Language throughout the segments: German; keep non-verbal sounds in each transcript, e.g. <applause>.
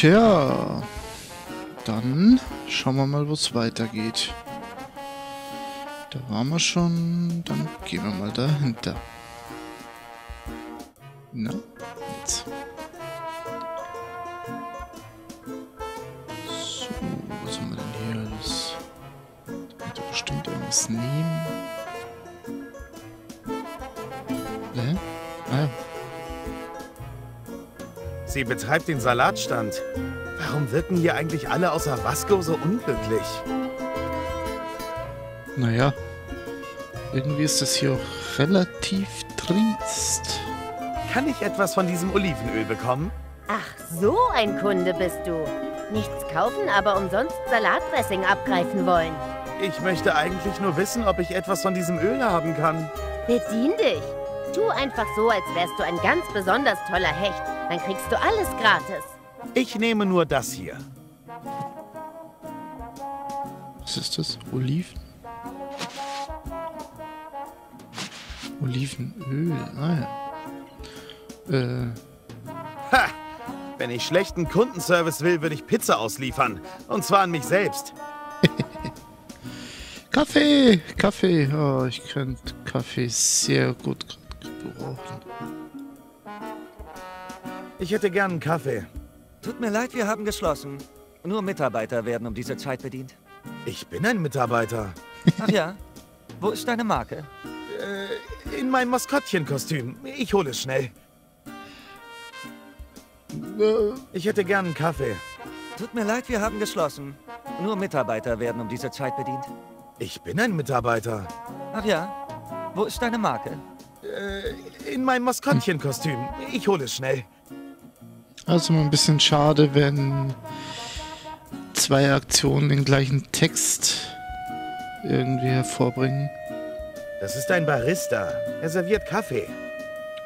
Tja, dann schauen wir mal, wo es weitergeht. Da waren wir schon, dann gehen wir mal dahinter. Na, jetzt. So, was haben wir denn hier? Kann ich bestimmt irgendwas nehmen. Sie betreibt den Salatstand. Warum wirken hier eigentlich alle außer Vasco so unglücklich? Naja, irgendwie ist das hier auch relativ trist. Kann ich etwas von diesem Olivenöl bekommen? Ach, so ein Kunde bist du. Nichts kaufen, aber umsonst Salatdressing abgreifen wollen. Ich möchte eigentlich nur wissen, ob ich etwas von diesem Öl haben kann. Bedien dich. Tu einfach so, als wärst du ein ganz besonders toller Hecht. Dann kriegst du alles gratis. Ich nehme nur das hier. Was ist das? Oliven? Olivenöl, ah ja. Äh, Ha! Wenn ich schlechten Kundenservice will, würde ich Pizza ausliefern. Und zwar an mich selbst. <laughs> Kaffee! Kaffee! Oh, ich könnte Kaffee sehr gut gebrauchen. Ich hätte gern einen Kaffee. Tut mir leid, wir haben geschlossen. Nur Mitarbeiter werden um diese Zeit bedient. Ich bin ein Mitarbeiter. Ach ja? Wo ist deine Marke? Äh, in meinem Maskottchenkostüm. Ich hole es schnell. Ich hätte gern einen Kaffee. Tut mir leid, wir haben geschlossen. Nur Mitarbeiter werden um diese Zeit bedient. Ich bin ein Mitarbeiter. Ach ja? Wo ist deine Marke? Äh, in meinem Maskottchenkostüm. Ich hole es schnell. Also mal ein bisschen schade, wenn zwei Aktionen den gleichen Text irgendwie hervorbringen. Das ist ein Barista. Er serviert Kaffee.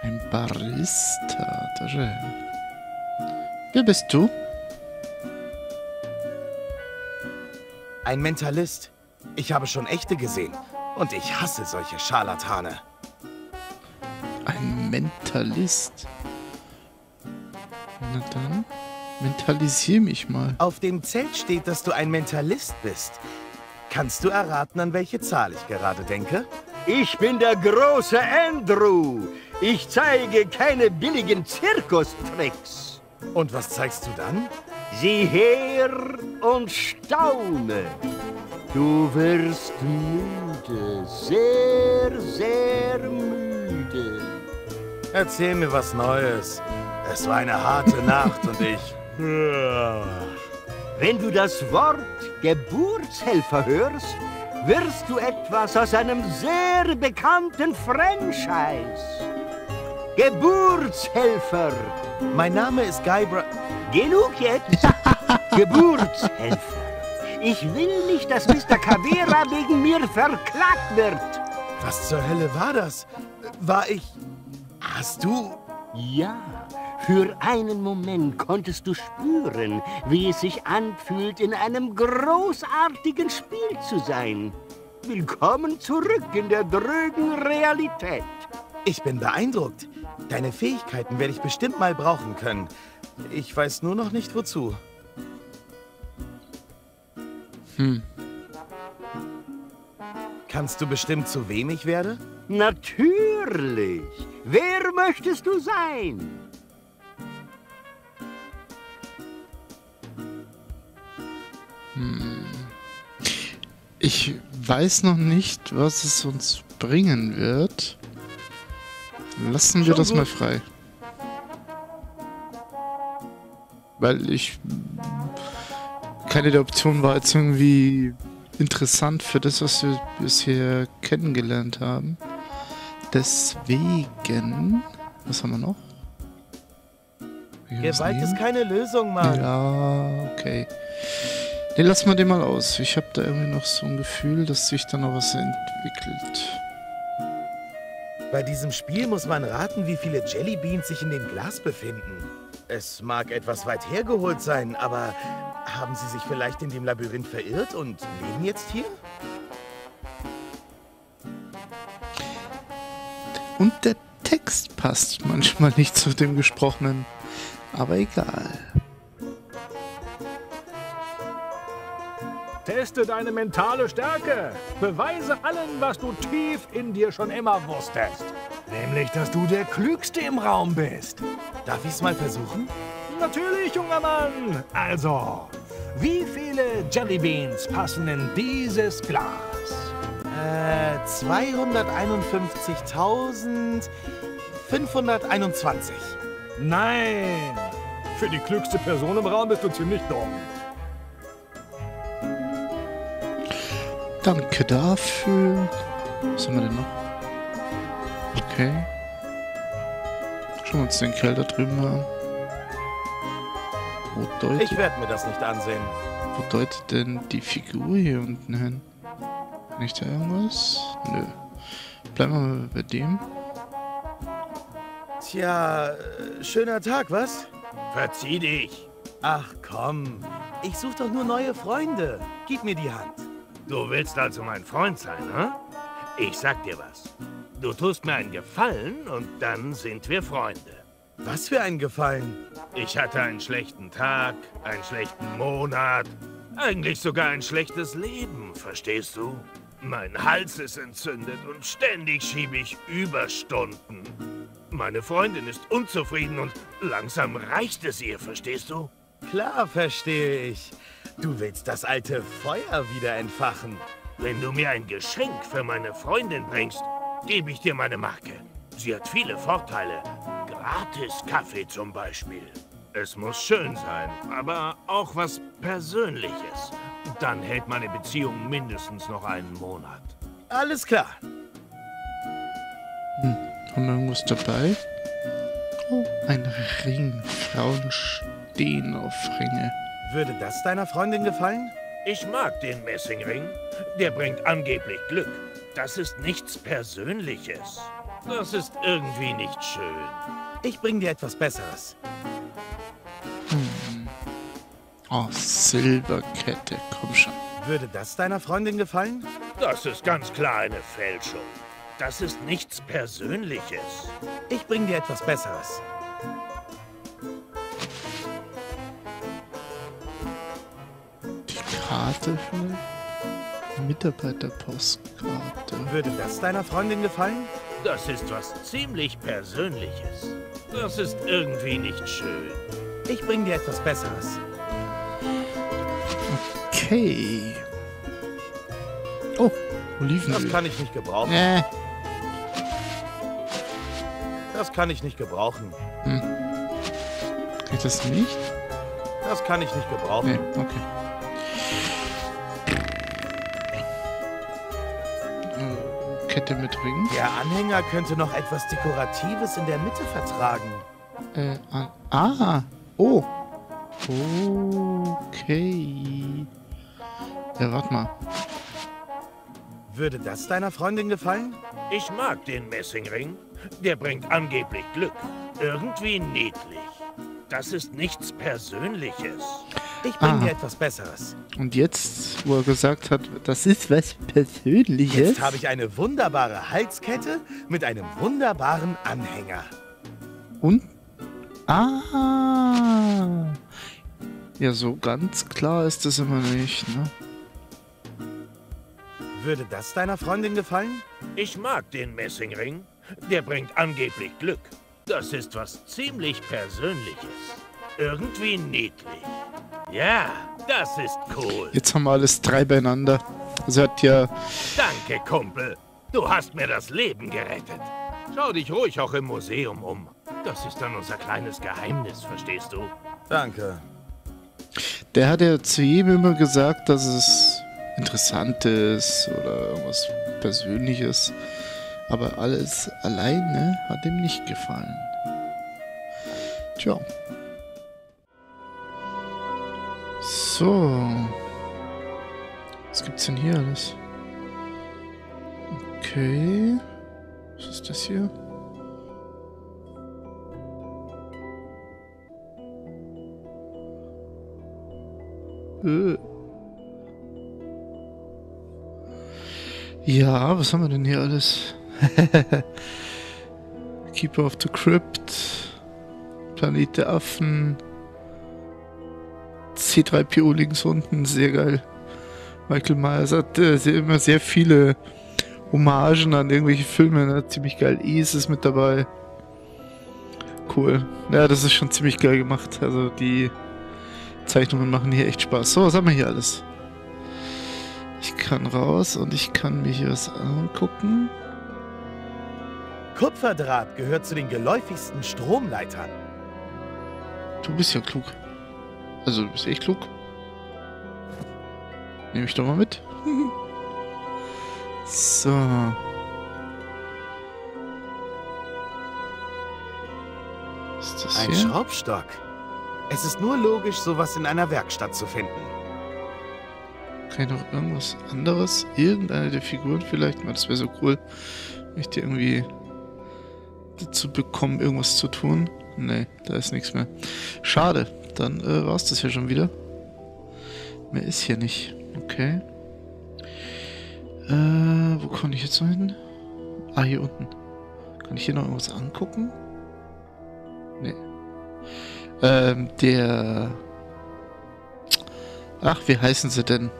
Ein Barista. Wer bist du? Ein Mentalist. Ich habe schon echte gesehen. Und ich hasse solche Scharlatane. Ein Mentalist. Na dann, mentalisier mich mal. Auf dem Zelt steht, dass du ein Mentalist bist. Kannst du erraten, an welche Zahl ich gerade denke? Ich bin der große Andrew. Ich zeige keine billigen Zirkustricks. Und was zeigst du dann? Sieh her und staune. Du wirst müde, sehr, sehr müde. Erzähl mir was Neues. Es war eine harte Nacht und ich... Wenn du das Wort Geburtshelfer hörst, wirst du etwas aus einem sehr bekannten Franchise. Geburtshelfer. Mein Name ist Guy Bra... Genug jetzt. <laughs> Geburtshelfer. Ich will nicht, dass Mr. Cavera wegen mir verklagt wird. Was zur Hölle war das? War ich... Hast du... Ja, für einen Moment konntest du spüren, wie es sich anfühlt, in einem großartigen Spiel zu sein. Willkommen zurück in der drögen Realität. Ich bin beeindruckt. Deine Fähigkeiten werde ich bestimmt mal brauchen können. Ich weiß nur noch nicht, wozu. Hm. Kannst du bestimmt, zu wem ich werde? Natürlich. Wer möchtest du sein? Ich weiß noch nicht, was es uns bringen wird. Lassen wir Schon das gut. mal frei. Weil ich... Keine der Optionen war jetzt irgendwie interessant für das, was wir bisher kennengelernt haben. Deswegen... Was haben wir noch? Gewalt ist keine Lösung, Mann. ja, okay. Ne, lass mal den mal aus. Ich habe da irgendwie noch so ein Gefühl, dass sich da noch was entwickelt. Bei diesem Spiel muss man raten, wie viele Jellybeans sich in dem Glas befinden. Es mag etwas weit hergeholt sein, aber haben Sie sich vielleicht in dem Labyrinth verirrt und leben jetzt hier? Und der Text passt manchmal nicht zu dem Gesprochenen. Aber egal. Teste deine mentale Stärke. Beweise allen, was du tief in dir schon immer wusstest. Nämlich, dass du der Klügste im Raum bist. Darf ich's mal versuchen? Natürlich, junger Mann. Also, wie viele Jellybeans passen in dieses Glas? Äh, 251.521. Nein. Für die klügste Person im Raum bist du ziemlich dumm. Danke dafür. Was haben wir denn noch? Okay. Schauen wir uns den Kerl da drüben mal an. Wo deutet, Ich werde mir das nicht ansehen. wo deutet denn die Figur hier unten hin? Nicht da irgendwas? Nö. Bleiben wir mal bei dem. Tja, äh, schöner Tag, was? Verzieh dich. Ach komm, ich suche doch nur neue Freunde. Gib mir die Hand. Du willst also mein Freund sein, hm? Ich sag dir was. Du tust mir einen Gefallen und dann sind wir Freunde. Was für ein Gefallen. Ich hatte einen schlechten Tag, einen schlechten Monat, eigentlich sogar ein schlechtes Leben, verstehst du? Mein Hals ist entzündet und ständig schiebe ich Überstunden. Meine Freundin ist unzufrieden und langsam reicht es ihr, verstehst du? Klar, verstehe ich. Du willst das alte Feuer wieder entfachen. Wenn du mir ein Geschenk für meine Freundin bringst, gebe ich dir meine Marke. Sie hat viele Vorteile. Gratis Kaffee zum Beispiel. Es muss schön sein, aber auch was Persönliches. Dann hält meine Beziehung mindestens noch einen Monat. Alles klar. Haben wir irgendwas dabei? Oh, ein Ring. Frauen stehen auf Ringe. Würde das deiner Freundin gefallen? Ich mag den Messingring. Der bringt angeblich Glück. Das ist nichts Persönliches. Das ist irgendwie nicht schön. Ich bring dir etwas Besseres. Oh, Silberkette. Komm schon. Würde das deiner Freundin gefallen? Das ist ganz klar eine Fälschung. Das ist nichts Persönliches. Ich bring dir etwas Besseres. Karte? Mitarbeiterpostkarte. Würde das deiner Freundin gefallen? Das ist was ziemlich Persönliches. Das ist irgendwie nicht schön. Ich bring dir etwas Besseres. Okay. Oh, Das Olivenöl. kann ich nicht gebrauchen. Äh, Das kann ich nicht gebrauchen. geht das nicht? Das kann ich nicht gebrauchen. Nee, okay. Kette mit Ring. Der Anhänger könnte noch etwas Dekoratives in der Mitte vertragen. Äh, an, ah, oh. Okay. Ja, warte mal. Würde das deiner Freundin gefallen? Ich mag den Messingring. Der bringt angeblich Glück. Irgendwie niedlich. Das ist nichts Persönliches. Ich bring Ah. dir etwas Besseres. Und jetzt, wo er gesagt hat, das ist was Persönliches. Jetzt habe ich eine wunderbare Halskette mit einem wunderbaren Anhänger. Und? Ah. Ja, so ganz klar ist das immer nicht, ne? Würde das deiner Freundin gefallen? Ich mag den Messingring. Der bringt angeblich Glück. Das ist was ziemlich Persönliches. Irgendwie niedlich. Ja, das ist cool. Jetzt haben wir alles drei beieinander. Also hat ja Danke, Kumpel. Du hast mir das Leben gerettet. Schau dich ruhig auch im Museum um. Das ist dann unser kleines Geheimnis, verstehst du? Danke. Der hat ja zu jedem immer gesagt, dass es interessant ist oder irgendwas Persönliches. Aber alles alleine hat ihm nicht gefallen. Tja. So. Was gibt's denn hier alles? Okay. Was ist das hier? Äh. Ja, was haben wir denn hier alles? <laughs> Keeper of the Crypt, Planet der Affen, C3PO links unten, sehr geil. Michael Myers hat äh, sehr- immer sehr viele Hommagen an irgendwelche Filme. Ne? Ziemlich geil. Ease ist mit dabei. Cool. Ja, das ist schon ziemlich geil gemacht. Also die Zeichnungen machen hier echt Spaß. So, was haben wir hier alles? Ich kann raus und ich kann mir hier was angucken. Kupferdraht gehört zu den geläufigsten Stromleitern. Du bist ja klug. Also du bist echt klug. Nehme ich doch mal mit. <laughs> so. Ist das Ein hier? Schraubstock. Es ist nur logisch, sowas in einer Werkstatt zu finden. Kann ich noch irgendwas anderes? Irgendeine der Figuren vielleicht? Mal, Das wäre so cool. Wenn ich die irgendwie dazu bekommen, irgendwas zu tun. Nee, da ist nichts mehr. Schade. Dann äh, war es das ja schon wieder. Mehr ist hier nicht. Okay. Äh, wo kann ich jetzt noch hin? Ah, hier unten. Kann ich hier noch irgendwas angucken? Nee. Ähm, der... Ach, wie heißen sie denn?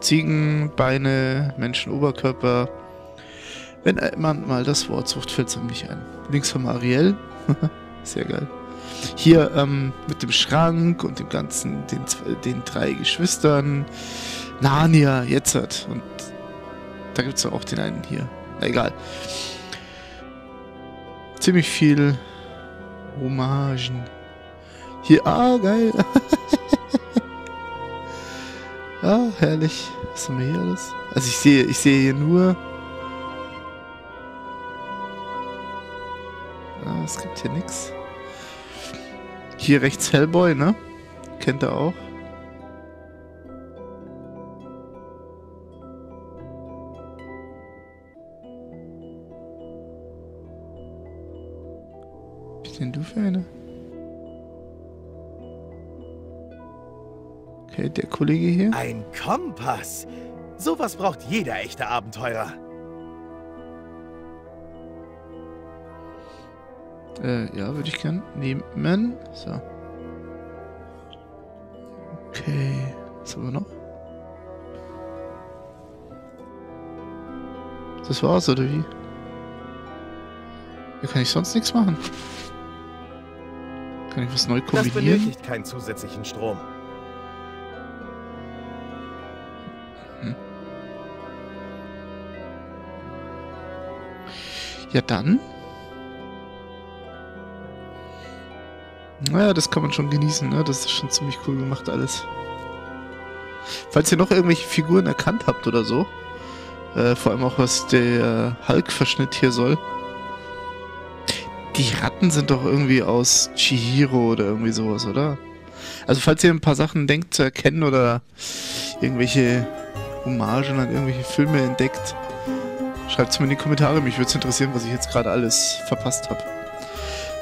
Ziegenbeine, Menschenoberkörper. Wenn man mal das Wort sucht, fällt es einem nicht ein. Links wir Ariel. <laughs> Sehr geil. Hier ähm, mit dem Schrank und dem ganzen, den, den drei Geschwistern. Narnia, jetzt. Und da gibt es auch den einen hier. Na egal. Ziemlich viel Hommagen. Hier, ah, geil. <laughs> Ah, herrlich. Was haben wir hier alles? Also ich sehe, ich sehe hier nur. Es gibt hier nichts. Hier rechts Hellboy, ne? Kennt er auch. Was bist denn du für eine? Okay, der Kollege hier. Ein Kompass. Sowas braucht jeder echte Abenteurer. Äh, ja, würde ich gern nehmen. So. Okay. Was haben wir noch? Das war's, oder wie? Ja, kann ich sonst nichts machen? Kann ich was neu Das kombinieren? benötigt keinen zusätzlichen Strom. Ja, dann. Naja, das kann man schon genießen, ne? Das ist schon ziemlich cool gemacht alles. Falls ihr noch irgendwelche Figuren erkannt habt oder so, äh, vor allem auch was der Hulk-Verschnitt hier soll. Die Ratten sind doch irgendwie aus Chihiro oder irgendwie sowas, oder? Also falls ihr ein paar Sachen denkt zu erkennen oder irgendwelche Hommagen an irgendwelche Filme entdeckt, Schreibt es mir in die Kommentare, mich würde es interessieren, was ich jetzt gerade alles verpasst habe.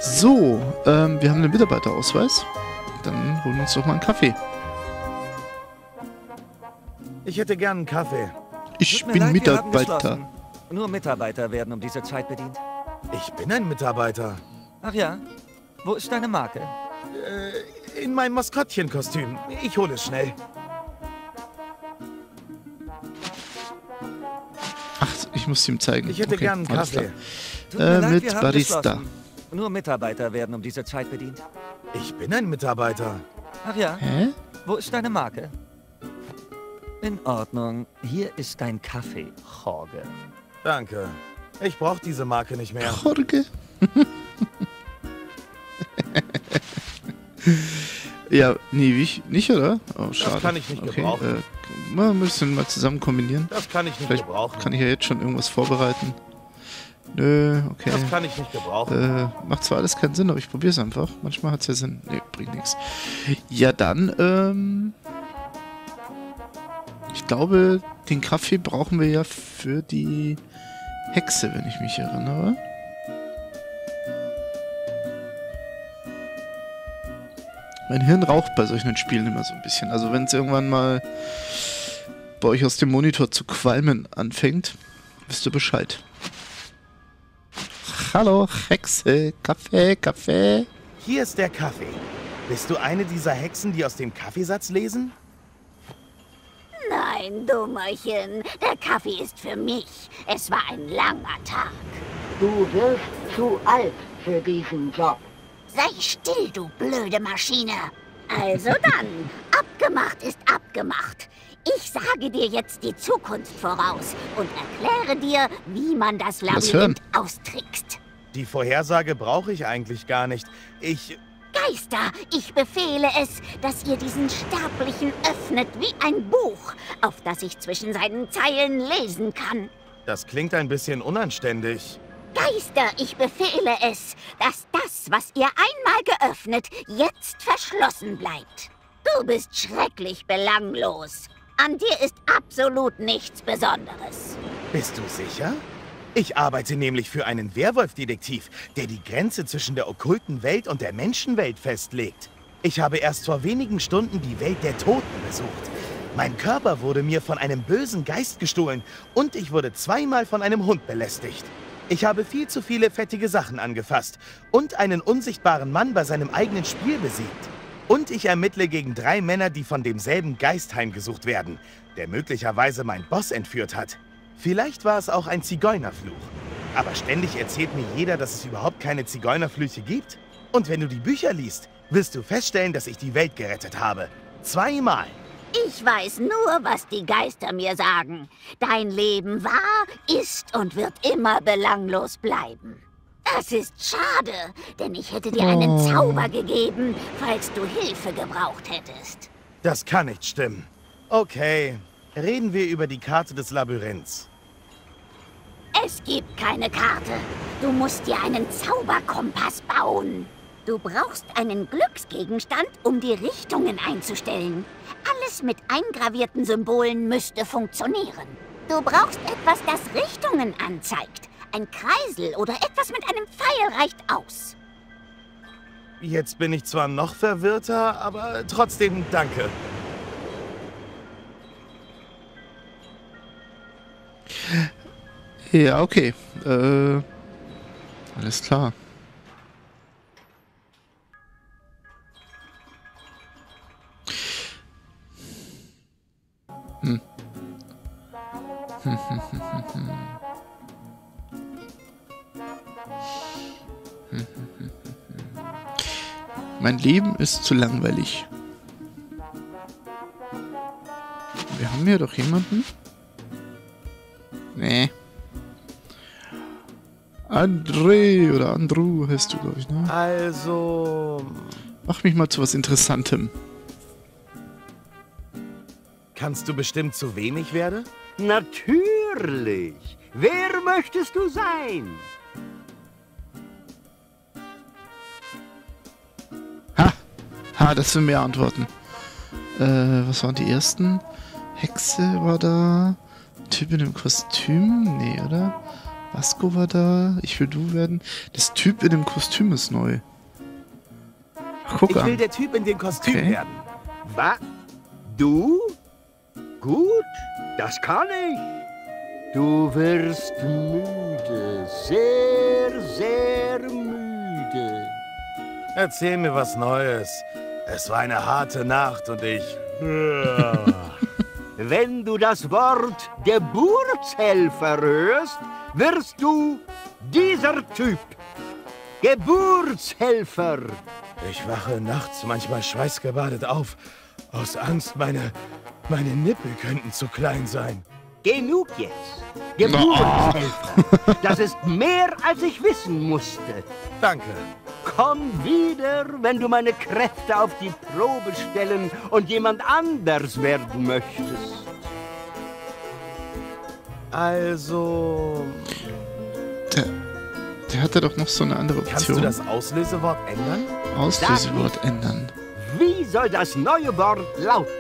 So, ähm, wir haben einen Mitarbeiterausweis. Dann holen wir uns doch mal einen Kaffee. Ich hätte gern einen Kaffee. Ich bin leid, Mitarbeiter. Nur Mitarbeiter werden um diese Zeit bedient. Ich bin ein Mitarbeiter. Ach ja? Wo ist deine Marke? Äh, in meinem Maskottchenkostüm. Ich hole es schnell. Ach, ich muss ihm zeigen. Ich hätte Okay, gern einen Kaffee. Äh, leid, mit Barista. Nur Mitarbeiter werden um diese Zeit bedient. Ich bin ein Mitarbeiter. Ach ja? Hä? Wo ist deine Marke? In Ordnung. Hier ist dein Kaffee, Jorge. Danke. Ich brauche diese Marke nicht mehr. Jorge. <laughs> ja, nee, wie ich, nicht, oder? Oh, schade. kann ich nicht okay, gebrauchen. Äh, mal ein bisschen mal zusammen kombinieren. Das kann ich nicht Vielleicht gebrauchen. kann ich ja jetzt schon irgendwas vorbereiten. Nö, okay. Das kann ich nicht gebrauchen. Äh, macht zwar alles keinen Sinn, aber ich probiere es einfach. Manchmal hat es ja Sinn. Nee, bringt nichts. Ja, dann, ähm. Ich glaube, den Kaffee brauchen wir ja für die Hexe, wenn ich mich erinnere. Mein Hirn raucht bei solchen Spielen immer so ein bisschen. Also wenn es irgendwann mal bei euch aus dem Monitor zu qualmen anfängt, wisst ihr Bescheid. Hallo, Hexe, Kaffee, Kaffee. Hier ist der Kaffee. Bist du eine dieser Hexen, die aus dem Kaffeesatz lesen? Nein, Dummerchen. Der Kaffee ist für mich. Es war ein langer Tag. Du wirst zu alt für diesen Job. Sei still, du blöde Maschine. Also dann, <laughs> abgemacht ist abgemacht. Ich sage dir jetzt die Zukunft voraus und erkläre dir, wie man das? Labyrinth austrickst. Die Vorhersage brauche ich eigentlich gar nicht. Ich... Geister, ich befehle es, dass ihr diesen Sterblichen öffnet wie ein Buch, auf das ich zwischen seinen Zeilen lesen kann. Das klingt ein bisschen unanständig. Geister, ich befehle es, dass das, was ihr einmal geöffnet, jetzt verschlossen bleibt. Du bist schrecklich belanglos. An dir ist absolut nichts Besonderes. Bist du sicher? Ich arbeite nämlich für einen Werwolf-Detektiv, der die Grenze zwischen der okkulten Welt und der Menschenwelt festlegt. Ich habe erst vor wenigen Stunden die Welt der Toten besucht. Mein Körper wurde mir von einem bösen Geist gestohlen und ich wurde zweimal von einem Hund belästigt. Ich habe viel zu viele fettige Sachen angefasst und einen unsichtbaren Mann bei seinem eigenen Spiel besiegt. Und ich ermittle gegen drei Männer, die von demselben Geist heimgesucht werden, der möglicherweise mein Boss entführt hat. Vielleicht war es auch ein Zigeunerfluch. Aber ständig erzählt mir jeder, dass es überhaupt keine Zigeunerflüche gibt. Und wenn du die Bücher liest, wirst du feststellen, dass ich die Welt gerettet habe. Zweimal. Ich weiß nur, was die Geister mir sagen. Dein Leben war, ist und wird immer belanglos bleiben. Das ist schade, denn ich hätte dir einen Oh. Zauber gegeben, falls du Hilfe gebraucht hättest. Das kann nicht stimmen. Okay, reden wir über die Karte des Labyrinths. Es gibt keine Karte. Du musst dir einen Zauberkompass bauen. Du brauchst einen Glücksgegenstand, um die Richtungen einzustellen. Alles mit eingravierten Symbolen müsste funktionieren. Du brauchst etwas, das Richtungen anzeigt. Ein Kreisel oder etwas mit einem Pfeil reicht aus. Jetzt bin ich zwar noch verwirrter, aber trotzdem danke. Ja, okay. Äh, alles klar. Hm. Mein Leben ist zu langweilig. Wir haben hier doch jemanden. Nee. André oder Andrew heißt du, glaube ich, ne? Also, Mach mich mal zu was Interessantem. kannst du bestimmt zu wem ich werde? Natürlich. Wer möchtest du sein? Ha! Ha, das sind mehr Antworten. Äh, was waren die ersten? Hexe war da. Typ in einem Kostüm? Nee, oder? Vasco war da. Ich will du werden. Das Typ in dem Kostüm ist neu. Ach, Guck Ich will an. der Typ in dem Kostüm Okay. werden. Was? Du? Gut, das kann ich. Du wirst müde, sehr, sehr müde. Erzähl mir was Neues. Es war eine harte Nacht und ich... <laughs> Wenn du das Wort Geburtshelfer hörst, wirst du dieser Typ. Geburtshelfer. Ich wache nachts manchmal schweißgebadet auf. Aus Angst, meine... meine Nippel könnten zu klein sein. Genug jetzt. Geburtshelfer. <laughs> Das ist mehr, als ich wissen musste. Danke. Komm wieder, wenn du meine Kräfte auf die Probe stellen und jemand anders werden möchtest. Also... Der, der hatte doch noch so eine andere Kannst du Option. das Auslösewort ändern? Auslösewort ändern. Wie soll das neue Wort lauten?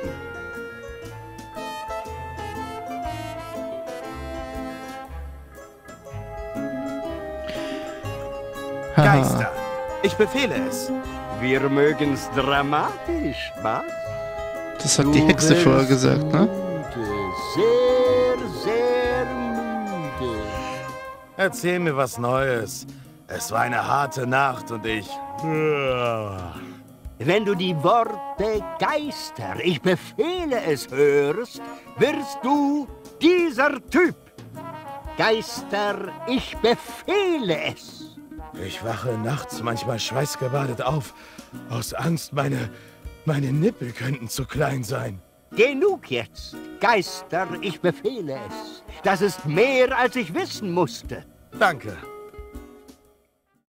Haha. Geister. Ich befehle es. Wir mögen's dramatisch, was? Das hat die Hexe vorher gesagt, ne? Sehr, Erzähl mir was Neues. Es war eine harte Nacht und ich... Wenn du die Worte Geister, ich befehle es hörst, wirst du dieser Typ. Geister, ich befehle es. Ich wache nachts manchmal schweißgebadet auf. Aus Angst, meine, meine Nippel könnten zu klein sein. Genug jetzt. Geister, ich befehle es. Das ist mehr, als ich wissen musste. Danke.